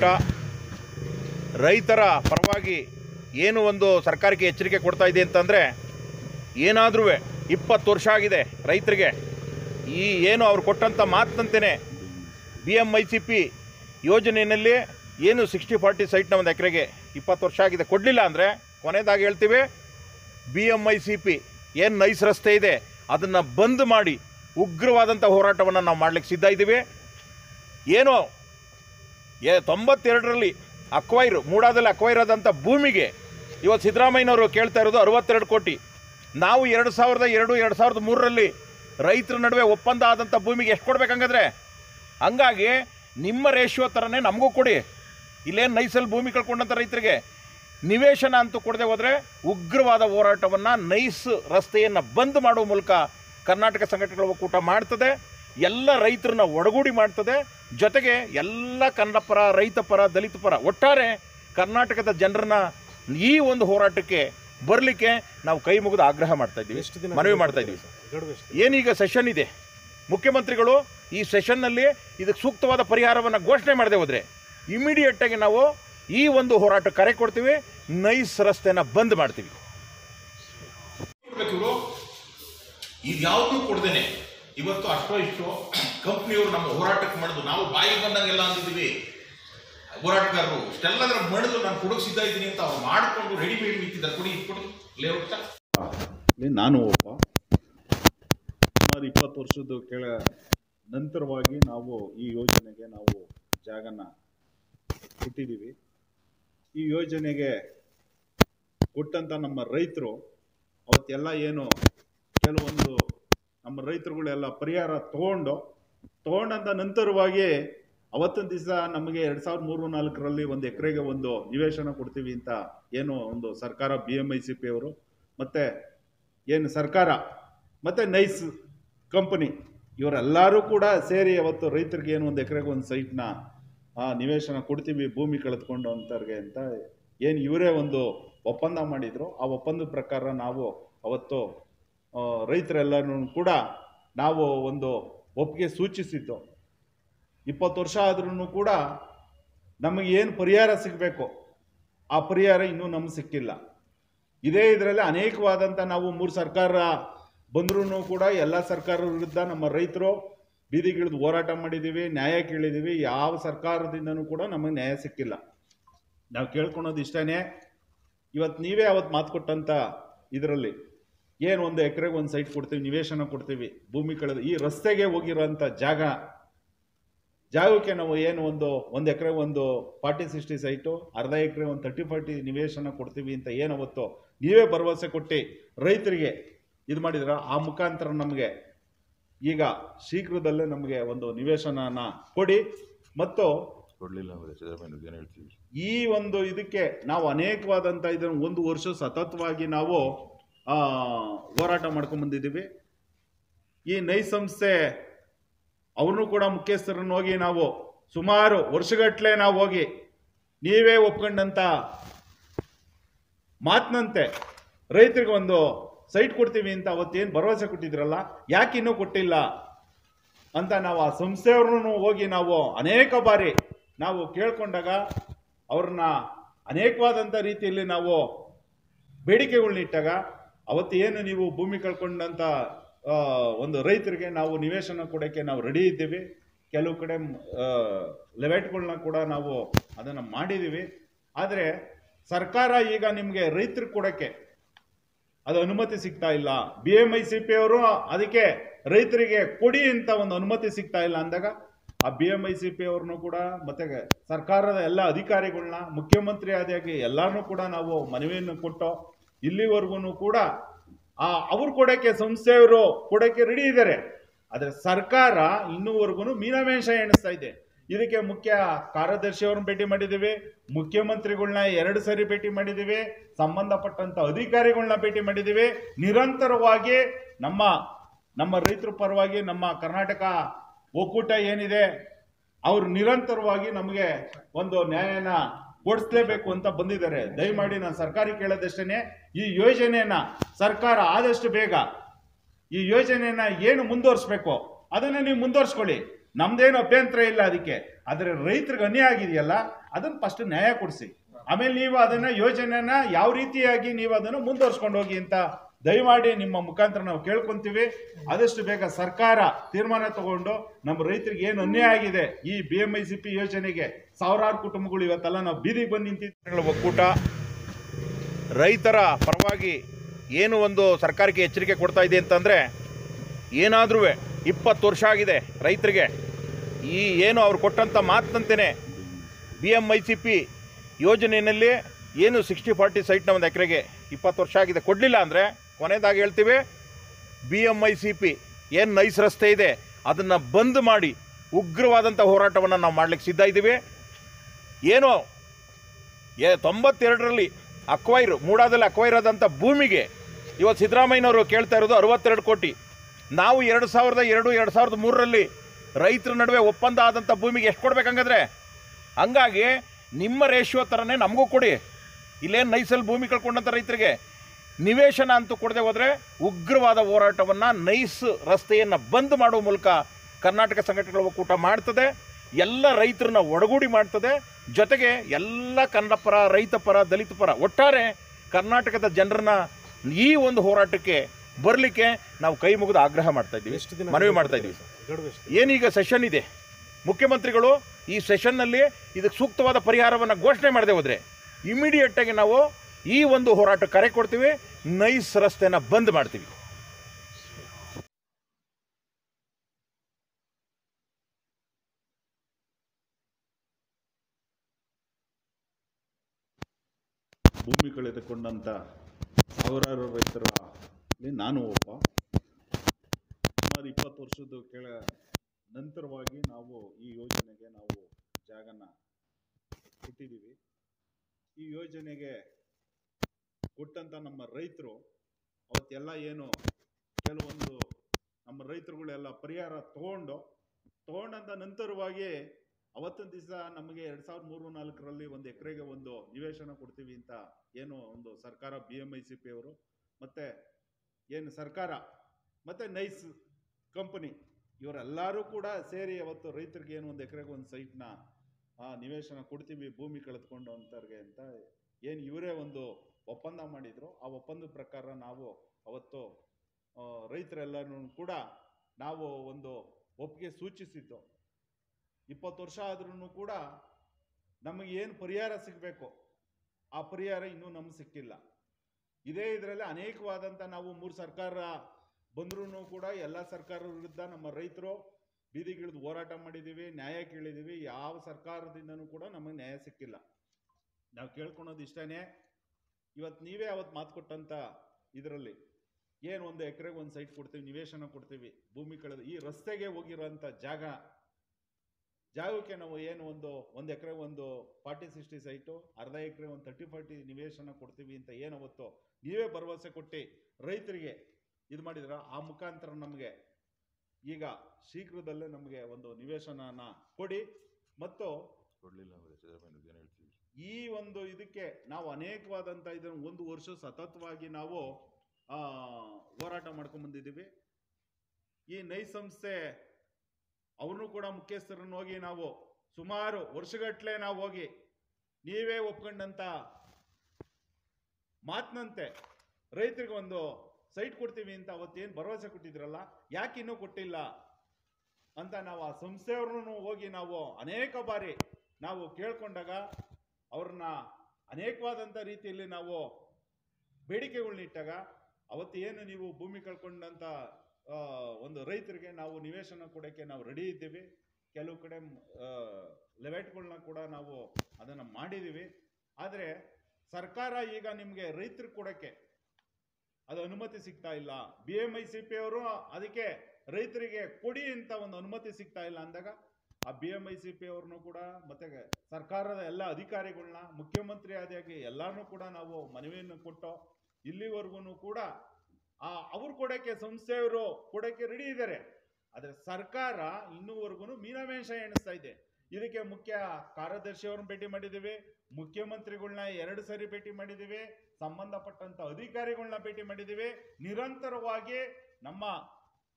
ಒಕ್ಕೂಟ ರೈತರ ಪರವಾಗಿ ಏನು ಒಂದು ಸರ್ಕಾರಕ್ಕೆ ಎಚ್ಚರಿಕೆ ಕೊಡ್ತಾ ಇದೆ ಅಂತಂದರೆ ಏನಾದರೂ ಇಪ್ಪತ್ತು ವರ್ಷ ಆಗಿದೆ ರೈತರಿಗೆ. ಈ ಏನು ಅವ್ರು ಕೊಟ್ಟಂಥ ಮಾತಂತೆಯೇ B M I C P ಯೋಜನೆಯಲ್ಲಿ ಏನು ಸಿಕ್ಸ್ಟಿ ಫಾರ್ಟಿ ಸೈಟ್ನ ಒಂದು ಎಕರೆಗೆ ಇಪ್ಪತ್ತು ವರ್ಷ ಆಗಿದೆ. ಕೊಡಲಿಲ್ಲ ಅಂದರೆ ಕೊನೆಯದಾಗಿ ಹೇಳ್ತೀವಿ B M I C P ಏನು ನೈಸ್ ರಸ್ತೆ ಇದೆ, ಅದನ್ನು ಬಂದ್ ಮಾಡಿ ಉಗ್ರವಾದಂಥ ಹೋರಾಟವನ್ನು ನಾವು ಮಾಡಲಿಕ್ಕೆ ಸಿದ್ಧ ಇದ್ದೀವಿ. ಏನು ಏ, ತೊಂಬತ್ತೆರಡರಲ್ಲಿ ಅಕ್ವೈರ್, ಮೂಡಾದಲ್ಲಿ ಅಕ್ವೈರ್ ಆದಂಥ ಭೂಮಿಗೆ ಇವತ್ತು ಸಿದ್ದರಾಮಯ್ಯನವರು ಕೇಳ್ತಾ ಇರೋದು ಅರವತ್ತೆರಡು ಕೋಟಿ. ನಾವು ಎರಡು ಸಾವಿರದ ಎರಡು ಎರಡು ಸಾವಿರದ ಮೂರರಲ್ಲಿ ರೈತರ ನಡುವೆ ಒಪ್ಪಂದ ಆದಂಥ ಭೂಮಿಗೆ ಎಷ್ಟು ಕೊಡ್ಬೇಕಂಗಾದ್ರೆ ಹಂಗಾಗಿ ನಿಮ್ಮ ರೇಷಿಯೋ ಥರನೇ ನಮಗೂ ಕೊಡಿ. ಇಲ್ಲೇನು ನೈಸಲ್ ಭೂಮಿ ಕಳ್ಕೊಂಡಂಥ ರೈತರಿಗೆ. ನಿವೇಶನ ಅಂತೂ ಕೊಡದೆ ಹೋದರೆ ಉಗ್ರವಾದ ಹೋರಾಟವನ್ನು ನೈಸ್ ರಸ್ತೆಯನ್ನು ಬಂದ್ ಮಾಡುವ ಮೂಲಕ ಕರ್ನಾಟಕ ಸಂಘಟನೆಗಳ ಒಕ್ಕೂಟ ಮಾಡ್ತದೆ. ಎಲ್ಲ ರೈತರನ್ನ ಒಡಗೂಡಿ ಮಾಡ್ತದೆ. ಜೊತೆಗೆ ಎಲ್ಲ ಕನ್ನಡ ಪರ ರೈತ ಪರ ದಲಿತ ಪರ ಒಟ್ಟಾರೆ ಕರ್ನಾಟಕದ ಜನರನ್ನ ಈ ಒಂದು ಹೋರಾಟಕ್ಕೆ ಬರಲಿಕ್ಕೆ ನಾವು ಕೈ ಮುಗಿದು ಆಗ್ರಹ ಮಾಡ್ತಾ ಇದ್ದೀವಿ. ಎಷ್ಟು ದಿನ ಮನವಿ ಮಾಡ್ತಾ ಇದ್ದೀವಿ? ಏನೀಗ ಸೆಷನ್ ಇದೆ. ಮುಖ್ಯಮಂತ್ರಿಗಳು ಈ ಸೆಷನ್ನಲ್ಲಿ ಇದಕ್ಕೆ ಸೂಕ್ತವಾದ ಪರಿಹಾರವನ್ನು ಘೋಷಣೆ ಮಾಡದೆ ಹೋದರೆ ಇಮಿಡಿಯೇಟಾಗಿ ನಾವು ಈ ಒಂದು ಹೋರಾಟ ಕರೆ ಕೊಡ್ತೀವಿ. ನೈಸ್ ರಸ್ತೆನ ಬಂದ್ ಮಾಡ್ತೀವಿ. ಇದು ಯಾವುದೂ ಕೊಡ್ದೇನೆ. ಇವತ್ತು ಅಷ್ಟೋ ಇಷ್ಟೋ ಕಂಪ್ನಿಯವರು ನಮ್ಮ ಹೋರಾಟಕ್ಕೆ ಮಾಡಿದ್ರು ನಾವು ಬಾಯಿ ಬಂದಂಗೆಲ್ಲ ಅಂದಿದ್ದೀವಿ. ಹೋರಾಟಗಾರರು, ಇಷ್ಟೆಲ್ಲದರ ಮಾಡಿದ್ರು ನಾನು ಕೊಡೋಕೆ ಸಿದ್ಧ ಇದ್ದೀನಿ ಅಂತ ಅವ್ರು ಮಾಡಿಕೊಂಡು ರೆಡಿಮೇಡ್ ನಿಂತಿದ್ದಾರೆ ಕೊಡಿ ಲೇ ಲೇಔಟ್ ನಾನು ಒಬ್ಬ. ಸುಮಾರು ಇಪ್ಪತ್ತು ವರ್ಷದ ಕೆಳ ನಂತರವಾಗಿ ನಾವು ಈ ಯೋಜನೆಗೆ ನಾವು ಜಾಗನ ಕೊಟ್ಟಿದ್ದೀವಿ. ಈ ಯೋಜನೆಗೆ ಕೊಟ್ಟಂಥ ನಮ್ಮ ರೈತರು ಅವತ್ತೆಲ್ಲ ಏನು ಕೆಲವೊಂದು ನಮ್ಮ ರೈತರುಗಳೆಲ್ಲ ಪರಿಹಾರ ತಗೊಂಡು, ತಗೊಂಡಂತ ನಂತರವಾಗಿ ಅವತ್ತಿನ ದಿವಸ ನಮಗೆ ಎರಡು ಸಾವಿರದ ಮೂರು ನಾಲ್ಕರಲ್ಲಿ ಒಂದು ಎಕರೆಗೆ ಒಂದು ನಿವೇಶನ ಕೊಡ್ತೀವಿ ಅಂತ ಏನು ಒಂದು ಸರ್ಕಾರ B M I C P ಅವರು, ಮತ್ತು ಏನು ಸರ್ಕಾರ, ಮತ್ತು ನೈಸ್ ಕಂಪನಿ, ಇವರೆಲ್ಲರೂ ಕೂಡ ಸೇರಿ ಅವತ್ತು ರೈತರಿಗೆ ಏನು ಒಂದು ಎಕರೆಗೆ ಒಂದು ಸೈಟ್ನ ನಿವೇಶನ ಕೊಡ್ತೀವಿ, ಭೂಮಿ ಕಳೆದುಕೊಂಡು ಅಂತವ್ರಿಗೆ ಅಂತ ಏನು ಇವರೇ ಒಂದು ಒಪ್ಪಂದ ಮಾಡಿದರು. ಆ ಒಪ್ಪಂದದ ಪ್ರಕಾರ ನಾವು ಅವತ್ತು ರೈತರೆಲ್ಲರೂ ಕೂಡ ನಾವು ಒಂದು ಒಪ್ಪಿಗೆ ಸೂಚಿಸಿದ್ದು ಇಪ್ಪತ್ತು ವರ್ಷ ಆದ್ರೂ ಕೂಡ ನಮಗೆ ಏನು ಪರಿಹಾರ ಸಿಗಬೇಕು, ಆ ಪರಿಹಾರ ಇನ್ನೂ ನಮ್ಗೆ ಸಿಕ್ಕಿಲ್ಲ. ಇದೇ ಇದರಲ್ಲಿ ಅನೇಕವಾದಂಥ ನಾವು ಮೂರು ಸರ್ಕಾರ ಬಂದ್ರೂ ಕೂಡ ಎಲ್ಲ ಸರ್ಕಾರ ವಿರುದ್ಧ ನಮ್ಮ ರೈತರು ಬೀದಿಗಿಳಿದು ಹೋರಾಟ ಮಾಡಿದ್ದೀವಿ, ನ್ಯಾಯ ಕೇಳಿದ್ದೀವಿ, ಯಾವ ಸರ್ಕಾರದಿಂದನೂ ಕೂಡ ನಮಗೆ ನ್ಯಾಯ ಸಿಕ್ಕಿಲ್ಲ. ನಾವು ಕೇಳ್ಕೊಳೋದು ಇಷ್ಟನೇ. ಇವತ್ತು ನೀವೇ ಅವತ್ತು ಮಾತು ಕೊಟ್ಟಂಥ ಇದರಲ್ಲಿ ಏನು ಒಂದು ಎಕರೆಗೆ ಒಂದು ಸೈಟ್ ಕೊಡ್ತೀವಿ ನಿವೇಶನ ಕೊಡ್ತೀವಿ ಭೂಮಿ ಕಳೆದು ಈ ರಸ್ತೆಗೆ ಹೋಗಿರೋಂಥ ಜಾಗ ಜಾಗಕ್ಕೆ ನಾವು ಏನು ಒಂದು ಒಂದು ಎಕರೆ ಒಂದು ಫಾರ್ಟಿ ಸಿಕ್ಸ್ಟಿ ಸೈಟು ಅರ್ಧ ಎಕರೆ ಒಂದು ತರ್ಟಿ ಫಾರ್ಟಿ ನಿವೇಶನ ಕೊಡ್ತೀವಿ ಅಂತ ಏನು ಅವತ್ತು ನೀವೇ ಭರವಸೆ ಕೊಟ್ಟು ರೈತರಿಗೆ ಇದು ಮಾಡಿದ್ರ ಆ ಮುಖಾಂತರ ನಮಗೆ ಈಗ ಶೀಘ್ರದಲ್ಲೇ ನಮಗೆ ಒಂದು ನಿವೇಶನನ ಕೊಡಿ. ಮತ್ತು ಕೊಡಲಿಲ್ಲ ಸಿದ್ದರಾಮಯ್ಯ ಹೇಳ್ತೀವಿ ಈ ಒಂದು ಇದಕ್ಕೆ ನಾವು ಅನೇಕವಾದಂಥ ಇದನ್ನು ಒಂದು ವರ್ಷ ಸತತವಾಗಿ ನಾವು ಹೋರಾಟ ಮಾಡ್ಕೊಂಡು ಬಂದಿದ್ದೀವಿ. ಈ ನೈ ಸಂಸ್ಥೆ ಅವ್ರನ್ನೂ ಕೂಡ ಮುಖ್ಯಸ್ಥರನ್ನು ಹೋಗಿ ನಾವು ಸುಮಾರು ವರ್ಷಗಟ್ಟಲೆ ನಾವು ಹೋಗಿ ನೀವೇ ಒಪ್ಕೊಂಡಂತ ಮಾತಿನಂತೆ ರೈತರಿಗೆ ಒಂದು ಸೈಟ್ ಕೊಡ್ತೀವಿ ಅಂತ ಅವತ್ತೇನು ಭರವಸೆ ಕೊಟ್ಟಿದ್ರಲ್ಲ, ಯಾಕೆ ಇನ್ನೂ ಕೊಟ್ಟಿಲ್ಲ ಅಂತ ನಾವು ಆ ಸಂಸ್ಥೆಯವ್ರನ್ನೂ ಹೋಗಿ ನಾವು ಅನೇಕ ಬಾರಿ ನಾವು ಕೇಳ್ಕೊಂಡಾಗ ಅವ್ರನ್ನ ಅನೇಕವಾದಂಥ ರೀತಿಯಲ್ಲಿ ನಾವು ಬೇಡಿಕೆಗಳ್ನಿಟ್ಟಾಗ ಅವತ್ತು ಏನು ನೀವು ಭೂಮಿ ಕಳ್ಕೊಂಡಂಥ ಒಂದು ರೈತರಿಗೆ ನಾವು ನಿವೇಶನ ಕೊಡೋಕ್ಕೆ ನಾವು ರೆಡಿ ಇದ್ದೀವಿ. ಕೆಲವು ಕಡೆ ಲೆವೆಟ್ಗಳನ್ನ ಕೂಡ ನಾವು ಅದನ್ನು ಮಾಡಿದ್ದೀವಿ. ಆದರೆ ಸರ್ಕಾರ ಈಗ ನಿಮಗೆ ರೈತರಿಗೆ ಕೊಡೋಕ್ಕೆ ಅದು ಅನುಮತಿ ಸಿಗ್ತಾ ಇಲ್ಲ. B M I C P ಅವರು ಅದಕ್ಕೆ ರೈತರಿಗೆ ಕೊಡಿ ಅಂತ ಒಂದು ಅನುಮತಿ ಸಿಗ್ತಾ ಇಲ್ಲ ಅಂದಾಗ, ಆ B M I C P ಅವ್ರನ್ನೂ ಕೂಡ ಮತ್ತೆ ಸರ್ಕಾರದ ಎಲ್ಲ ಅಧಿಕಾರಿಗಳನ್ನ ಮುಖ್ಯಮಂತ್ರಿ ಆದಾಗಿ ಎಲ್ಲರೂ ಕೂಡ ನಾವು ಮನವಿಯನ್ನು ಕೊಟ್ಟು ಇಲ್ಲಿವರೆಗೂ ಕೂಡ, ಆ, ಅವ್ರು ಕೊಡೋಕ್ಕೆ ಸಂಸ್ಥೆಯವರು ಕೊಡೋಕ್ಕೆ ರೆಡಿ ಇದ್ದಾರೆ. ಆದರೆ ಸರ್ಕಾರ ಇನ್ನೂವರೆಗೂ ಮೀನಮೇಷ ಎಣಿಸ್ತಾ ಇದೆ. ಇದಕ್ಕೆ ಮುಖ್ಯ ಕಾರ್ಯದರ್ಶಿಯವ್ರನ್ನ ಭೇಟಿ ಮಾಡಿದ್ದೀವಿ ಮುಖ್ಯಮಂತ್ರಿಗಳನ್ನ ಎರಡು ಸರಿ ಭೇಟಿ ಮಾಡಿದ್ದೀವಿ, ಸಂಬಂಧಪಟ್ಟಂತ ಅಧಿಕಾರಿಗಳನ್ನ ಭೇಟಿ ಮಾಡಿದ್ದೀವಿ. ನಿರಂತರವಾಗಿ ನಮ್ಮ ನಮ್ಮ ರೈತರ ಪರವಾಗಿ ನಮ್ಮ ಕರ್ನಾಟಕ ಒಕ್ಕೂಟ ಏನಿದೆ, ಅವ್ರು ನಿರಂತರವಾಗಿ ನಮಗೆ ಒಂದು ನ್ಯಾಯನ ಕೊಡಿಸ್ಲೇಬೇಕು ಅಂತ ಬಂದಿದ್ದಾರೆ. ದಯಮಾಡಿ ನಾನು ಸರ್ಕಾರಿ ಕೇಳೋದಷ್ಟೇ ಈ ಯೋಜನೆಯನ್ನ ಸರ್ಕಾರ ಆದಷ್ಟು ಬೇಗ ಈ ಯೋಜನೆಯನ್ನ ಏನು ಮುಂದುವರಿಸ್ಬೇಕು? ಅದನ್ನ ನೀವು ಮುಂದುವರಿಸ್ಕೊಳ್ಳಿ. ನಮ್ದೇನು ಅಭ್ಯಂತರ ಇಲ್ಲ ಅದಕ್ಕೆ. ಆದರೆ ರೈತರಿಗೆ ಅನ್ಯಾಯ ಆಗಿದೆಯಲ್ಲ, ಅದನ್ನ ಫಸ್ಟ್ ನ್ಯಾಯ ಕೊಡಿಸಿ. ಆಮೇಲೆ ನೀವು ಅದನ್ನ ಯೋಜನೆನ ಯಾವ ರೀತಿಯಾಗಿ ನೀವು ಅದನ್ನು ಮುಂದುವರ್ಸ್ಕೊಂಡು ಹೋಗಿ ಅಂತ ದಯಮಾಡಿ ನಿಮ್ಮ ಮುಖಾಂತರ ನಾವು ಕೇಳ್ಕೊಂತೀವಿ. ಆದಷ್ಟು ಬೇಗ ಸರ್ಕಾರ ತೀರ್ಮಾನ ತಗೊಂಡು ನಮ್ಮ ರೈತರಿಗೆ ಏನು ಅನ್ಯಾಯ ಆಗಿದೆ ಈ B M I C P ಯೋಜನೆಗೆ ಸಾವಿರಾರು ಕುಟುಂಬಗಳು ಇವತ್ತೆಲ್ಲ ನಾವು ಬೀದಿಗೆ ಬಂದು ನಿಂತಿದ್ದೀವಿ. ಒಕ್ಕೂಟ. ರೈತರ ಪರವಾಗಿ ಏನು ಒಂದು ಸರ್ಕಾರಕ್ಕೆ ಎಚ್ಚರಿಕೆ ಕೊಡ್ತಾ ಇದೆ ಅಂತಂದರೆ ಏನಾದರೂ ಇಪ್ಪತ್ತು ವರ್ಷ ಆಗಿದೆ ರೈತರಿಗೆ. ಈ ಏನು ಅವ್ರು ಕೊಟ್ಟಂಥ ಮಾತಂತೇನೆ B M I C P ಯೋಜನೆಯಲ್ಲಿ ಏನು ಸಿಕ್ಸ್ಟಿ ಫಾರ್ಟಿ ಸೈಟ್ನ ಒಂದು ಎಕರೆಗೆ ಇಪ್ಪತ್ತು ವರ್ಷ ಆಗಿದೆ. ಕೊಡಲಿಲ್ಲ ಅಂದರೆ ಕೊನೆಯದಾಗಿ ಹೇಳ್ತೀವಿ B M I C P ಏನು ನೈಸ್ ರಸ್ತೆ ಇದೆ, ಅದನ್ನು ಬಂದ್ ಮಾಡಿ ಉಗ್ರವಾದಂಥ ಹೋರಾಟವನ್ನು ನಾವು ಮಾಡಲಿಕ್ಕೆ ಸಿದ್ಧ ಇದ್ದೀವಿ. ಏನೋ, ಏ, ತೊಂಬತ್ತೆರಡರಲ್ಲಿ ಅಕ್ವೈರ್, ಮೂಡಾದಲ್ಲಿ ಅಕ್ವೈರ್ ಆದಂಥ ಭೂಮಿಗೆ ಇವತ್ತು ಸಿದ್ದರಾಮಯ್ಯನವರು ಕೇಳ್ತಾ ಇರೋದು ಅರವತ್ತೆರಡು ಕೋಟಿ. ನಾವು ಎರಡು ಸಾವಿರದ ಎರಡು ಎರಡು ಸಾವಿರದ ಮೂರರಲ್ಲಿ ರೈತರ ನಡುವೆ ಒಪ್ಪಂದ ಆದಂಥ ಭೂಮಿಗೆ ಎಷ್ಟು ಕೊಡ್ಬೇಕಂಗಂದ್ರೆ ಹಂಗಾಗಿ ನಿಮ್ಮ ರೇಷಿಯೋ ಥರನೇ ನಮಗೂ ಕೊಡಿ. ಇಲ್ಲೇನು ನೈಸಲ್ಲಿ ಭೂಮಿ ಕಳ್ಕೊಂಡಂಥ ರೈತರಿಗೆ? ನಿವೇಶನ ಅಂತೂ ಕೊಡದೆ ಹೋದರೆ ಉಗ್ರವಾದ ಹೋರಾಟವನ್ನು ನೈಸ್ ರಸ್ತೆಯನ್ನು ಬಂದ್ ಮಾಡುವ ಮೂಲಕ ಕರ್ನಾಟಕ ಸಂಘಟನೆಗಳ ಒಕ್ಕೂಟ ಮಾಡ್ತದೆ ಎಲ್ಲ ರೈತರನ್ನ ಒಡಗೂಡಿ ಮಾಡ್ತದೆ ಜೊತೆಗೆ ಎಲ್ಲ ಕನ್ನಡ ಪರ ರೈತ ಪರ ದಲಿತ ಪರ ಒಟ್ಟಾರೆ ಕರ್ನಾಟಕದ ಜನರನ್ನ ಈ ಒಂದು ಹೋರಾಟಕ್ಕೆ ಬರಲಿಕ್ಕೆ ನಾವು ಕೈ ಮುಗಿದು ಆಗ್ರಹ ಮಾಡ್ತಾ ಇದ್ದೀವಿ ಮನವಿ ಮಾಡ್ತಾ ಇದ್ದೀವಿ. ಏನೀಗ ಸೆಷನ್ ಇದೆ ಮುಖ್ಯಮಂತ್ರಿಗಳು ಈ ಸೆಷನ್ನಲ್ಲಿ ಇದಕ್ಕೆ ಸೂಕ್ತವಾದ ಪರಿಹಾರವನ್ನು ಘೋಷಣೆ ಮಾಡದೆ ಹೋದರೆ ಇಮಿಡಿಯೇಟಾಗಿ ನಾವು ಈ ಒಂದು ಹೋರಾಟ ಕರೆ ಕೊಡ್ತೀವಿ. ನೈಸ್ ರಸ್ತೆನ ಬಂದ್ ಮಾಡ್ತೀವಿ. ಭೂಮಿ ಕಳೆದುಕೊಂಡಂತ ಸಾವಿರಾರು ರೈತರಲ್ಲಿ ನಾನು ಒಬ್ಬ. ಸುಮಾರು ಇಪ್ಪತ್ತು ವರ್ಷದ ಕೆಳ ನಂತರವಾಗಿ ನಾವು ಈ ಯೋಜನೆಗೆ ನಾವು ಜಾಗನ ಕೊಟ್ಟಿದ್ದೀವಿ. ಈ ಯೋಜನೆಗೆ ಕೊಟ್ಟಂತ ನಮ್ಮ ರೈತರು, ಅವತ್ತೆಲ್ಲ ಏನು ಕೆಲವೊಂದು ನಮ್ಮ ರೈತರುಗಳೆಲ್ಲ ಪರಿಹಾರ ತಗೊಂಡು, ತಗೊಂಡಂತ ನಂತರವಾಗಿ ಅವತ್ತಿನ ದಿವಸ ನಮಗೆ ಎರಡು ಸಾವಿರದ ಮೂರು ನಾಲ್ಕರಲ್ಲಿ ಒಂದು ಎಕರೆಗೆ ಒಂದು ನಿವೇಶನ ಕೊಡ್ತೀವಿ ಅಂತ ಏನು ಒಂದು ಸರ್ಕಾರ B M I C P ಅವರು, ಮತ್ತೆ ಏನು ಸರ್ಕಾರ, ಮತ್ತೆ ನೈಸ್ ಕಂಪನಿ, ಇವರೆಲ್ಲರೂ ಕೂಡ ಸೇರಿ ಅವತ್ತು ರೈತರಿಗೆ ಏನು ಒಂದು ಎಕರೆಗೆ ಒಂದು ಸೈಟ್ನ ನಿವೇಶನ ಕೊಡ್ತೀವಿ, ಭೂಮಿ ಕಳೆದುಕೊಂಡು ಅಂತವ್ರಿಗೆ ಅಂತ, ಏನು ಇವರೇ ಒಂದು ಒಪ್ಪಂದ ಮಾಡಿದ್ರು. ಆ ಒಪ್ಪಂದದ ಪ್ರಕಾರ ನಾವು ಅವತ್ತು ರೈತರೆಲ್ಲರೂ ಕೂಡ ನಾವು ಒಂದು ಒಪ್ಪಿಗೆ ಸೂಚಿಸಿದ್ದು. ಇಪ್ಪತ್ತು ವರ್ಷ ಆದ್ರೂ ಕೂಡ ನಮಗೆ ಏನು ಪರಿಹಾರ ಸಿಗಬೇಕು? ಆ ಪರಿಹಾರ ಇನ್ನೂ ನಮ್ಗೆ ಸಿಕ್ಕಿಲ್ಲ. ಇದೇ ಇದರಲ್ಲಿ ಅನೇಕವಾದಂಥ ನಾವು ಮೂರು ಸರ್ಕಾರ ಬಂದ್ರೂ ಕೂಡ ಎಲ್ಲ ಸರ್ಕಾರ ವಿರುದ್ಧ ನಮ್ಮ ರೈತರು ಬೀದಿಗಿಳಿದು ಹೋರಾಟ ಮಾಡಿದ್ದೀವಿ, ನ್ಯಾಯ ಕೇಳಿದ್ದೀವಿ. ಯಾವ ಸರ್ಕಾರದಿಂದನೂ ಕೂಡ ನಮಗೆ ನ್ಯಾಯ ಸಿಕ್ಕಿಲ್ಲ. ನಾವು ಕೇಳ್ಕೊಳೋದು ಇಷ್ಟನೇ. ಇವತ್ತು ನೀವೇ ಅವತ್ತು ಮಾತು ಕೊಟ್ಟಂಥ ಇದರಲ್ಲಿ. ಏನು ಒಂದು ಎಕರೆಗೆ ಒಂದು ಸೈಟ್ ಕೊಡ್ತೀವಿ, ನಿವೇಶನ ಕೊಡ್ತೀವಿ, ಭೂಮಿ ಕಳೆದು, ಈ ರಸ್ತೆಗೆ ಹೋಗಿರೋಂಥ ಜಾಗ. ಜಾಗಕ್ಕೆ ನಾವು ಏನು ಒಂದು ಒಂದು ಎಕರೆ ಒಂದು ಫಾರ್ಟಿ ಸಿಕ್ಸ್ಟಿ ಸೈಟು ಅರ್ಧ ಎಕರೆ ಒಂದು ತರ್ಟಿ ಫಾರ್ಟಿ ನಿವೇಶನ ಕೊಡ್ತೀವಿ ಅಂತ ಏನು ಅವತ್ತು, ನೀವೇ ಭರವಸೆ ಕೊಟ್ಟು ರೈತರಿಗೆ ಇದು ಮಾಡಿದ್ರ, ಆ ಮುಖಾಂತರ ನಮಗೆ ಈಗ ಶೀಘ್ರದಲ್ಲೇ ನಮಗೆ ಒಂದು ನಿವೇಶನನ ಕೊಡಿ. ಮತ್ತು ಕೊಡಲಿಲ್ಲ ಈ ಒಂದು ಇದಕ್ಕೆ ನಾವು ಅನೇಕವಾದಂಥ ಇದನ್ನು ಒಂದು ವರ್ಷ ಸತತವಾಗಿ ನಾವು ಹೋರಾಟ ಮಾಡ್ಕೊಂಡ್ ಬಂದಿದ್ದೀವಿ. ಈ ನೈ ಸಂಸ್ಥೆ ಅವ್ರನ್ನೂ ಕೂಡ ಮುಖ್ಯಸ್ಥರನ್ನು ಹೋಗಿ ನಾವು ಸುಮಾರು ವರ್ಷಗಟ್ಟಲೆ ನಾವು ಹೋಗಿ ನೀವೇ ಒಪ್ಕೊಂಡಂತ ಮಾತಿನಂತೆ ರೈತರಿಗೆ ಒಂದು ಸೈಟ್ ಕೊಡ್ತೀವಿ ಅಂತ ಅವತ್ತೇನು ಭರವಸೆ ಕೊಟ್ಟಿದ್ರಲ್ಲ, ಯಾಕೆ ಇನ್ನೂ ಕೊಟ್ಟಿಲ್ಲ ಅಂತ ನಾವು ಆ ಸಂಸ್ಥೆಯವ್ರನ್ನೂ ಹೋಗಿ ನಾವು ಅನೇಕ ಬಾರಿ ನಾವು ಕೇಳ್ಕೊಂಡಾಗ ಅವ್ರನ್ನ ಅನೇಕವಾದಂಥ ರೀತಿಯಲ್ಲಿ ನಾವು ಬೇಡಿಕೆಗಳ್ನಿಟ್ಟಾಗ ಅವತ್ತು ಏನು ನೀವು ಭೂಮಿ ಕಳ್ಕೊಂಡಂಥ ಒಂದು ರೈತರಿಗೆ ನಾವು ನಿವೇಶನ ಕೊಡೋಕ್ಕೆ ನಾವು ರೆಡಿ ಇದ್ದೀವಿ. ಕೆಲವು ಕಡೆ ಲೆವೆಟ್ಗಳನ್ನ ಕೂಡ ನಾವು ಅದನ್ನು ಮಾಡಿದ್ದೀವಿ. ಆದರೆ ಸರ್ಕಾರ ಈಗ ನಿಮಗೆ ರೈತರಿಗೆ ಕೊಡೋಕ್ಕೆ ಅದು ಅನುಮತಿ ಸಿಗ್ತಾ ಇಲ್ಲ. B M I C P ಅವರು ಅದಕ್ಕೆ ರೈತರಿಗೆ ಕೊಡಿ ಅಂತ ಒಂದು ಅನುಮತಿ ಸಿಗ್ತಾ ಇಲ್ಲ ಅಂದಾಗ ಆ B M I C P ಅವ್ರನ್ನೂ ಕೂಡ ಮತ್ತೆ ಸರ್ಕಾರದ ಎಲ್ಲ ಅಧಿಕಾರಿಗಳನ್ನ ಮುಖ್ಯಮಂತ್ರಿ ಆದಾಗಿ ಎಲ್ಲರನ್ನೂ ಕೂಡ ನಾವು ಮನವಿಯನ್ನು ಕೊಟ್ಟು ಇಲ್ಲಿವರೆಗೂ ಕೂಡ ಆ ಅವ್ರು ಕೊಡೋಕ್ಕೆ ಸಂಸ್ಥೆಯವರು ಕೊಡೋಕ್ಕೆ ರೆಡಿ ಇದ್ದಾರೆ ಆದರೆ ಸರ್ಕಾರ ಇನ್ನೂವರೆಗೂ ಮೀನಮೇಷ ಎಣಿಸ್ತಾ ಇದೆ. ಇದಕ್ಕೆ ಮುಖ್ಯ ಕಾರ್ಯದರ್ಶಿ ಅವ್ರನ್ನ ಭೇಟಿ ಮಾಡಿದ್ದೀವಿ ಮುಖ್ಯಮಂತ್ರಿಗಳನ್ನ ಎರಡು ಸಾರಿ ಭೇಟಿ ಮಾಡಿದ್ದೀವಿ ಸಂಬಂಧಪಟ್ಟಂತ ಅಧಿಕಾರಿಗಳನ್ನ ಭೇಟಿ ಮಾಡಿದ್ದೀವಿ ನಿರಂತರವಾಗಿ ನಮ್ಮ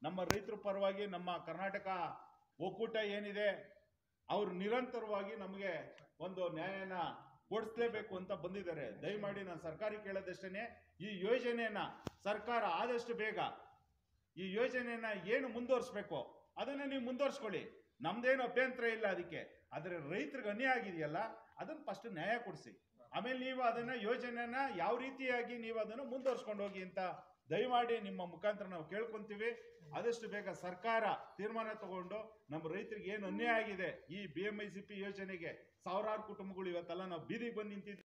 ನಮ್ಮ ರೈತರ ಪರವಾಗಿ ನಮ್ಮ ಕರ್ನಾಟಕ ಒಕ್ಕೂಟ ಏನಿದೆ, ಅವರು ನಿರಂತರವಾಗಿ ನಮಗೆ ಒಂದು ನ್ಯಾಯನ ಕೊಡಿಸ್ಲೇಬೇಕು ಅಂತ ಬಂದಿದ್ದಾರೆ. ದಯಮಾಡಿ ನಾನು ಸರ್ಕಾರಿ ಕೇಳೋದಷ್ಟೇ ಈ ಯೋಜನೆಯನ್ನ ಸರ್ಕಾರ ಆದಷ್ಟು ಬೇಗ, ಈ ಯೋಜನೆಯನ್ನ ಏನು ಮುಂದುವರಿಸ್ಬೇಕು, ಅದನ್ನ ನೀವು ಮುಂದುವರ್ಸ್ಕೊಳ್ಳಿ. ನಮ್ದೇನು ಅಭ್ಯಂತರ ಇಲ್ಲ ಅದಕ್ಕೆ. ಆದರೆ ರೈತರಿಗೆ ಅನ್ಯಾಯ ಆಗಿದೆಯಲ್ಲ, ಅದನ್ನ ಫಸ್ಟ್ ನ್ಯಾಯ ಕೊಡಿಸಿ. ಆಮೇಲೆ ನೀವು ಅದನ್ನ ಯೋಜನೆನ ಯಾವ ರೀತಿಯಾಗಿ ನೀವು ಅದನ್ನು ಮುಂದುವರ್ಸ್ಕೊಂಡು ಹೋಗಿ ಅಂತ ದಯಮಾಡಿ ನಿಮ್ಮ ಮುಖಾಂತರ ನಾವು ಕೇಳ್ಕೊಂತೀವಿ. ಆದಷ್ಟು ಬೇಗ ಸರ್ಕಾರ ತೀರ್ಮಾನ ತಗೊಂಡು ನಮ್ಮ ರೈತರಿಗೆ ಏನು ಅನ್ಯಾಯ ಆಗಿದೆ ಈ ಬಿ ಎಂ ಐ ಸಿ ಯೋಜನೆಗೆ ಸಾವಿರಾರು ಕುಟುಂಬಗಳು ಇವತ್ತೆಲ್ಲ ನಾವು ಬೀದಿಗೆ ಬಂದು ನಿಂತಿದ್ದೀವಿ